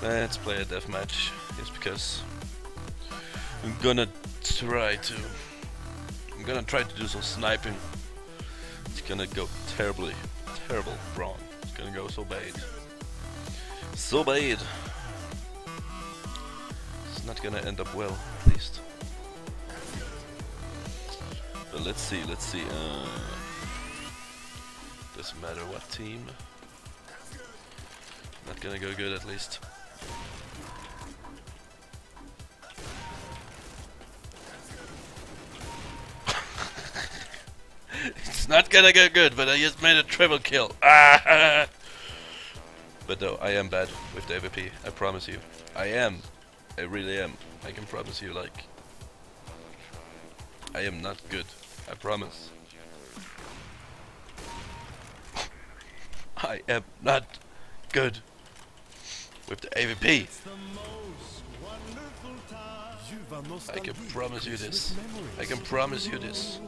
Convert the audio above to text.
Let's play a deathmatch. Just because I'm gonna try to. I'm gonna try to do some sniping. It's gonna go terribly, terrible wrong. It's gonna go so bad. So bad. It's not gonna end up well, at least. But let's see, let's see. Uh, doesn't matter what team. Not gonna go good at least. It's not gonna go good, but I just made a triple kill. Ah! But no, I am bad with the AWP. I promise you. I am. I really am. I can promise you, like... I am not good. I promise. I am not good with the AWP. I can promise you this. I can promise you this.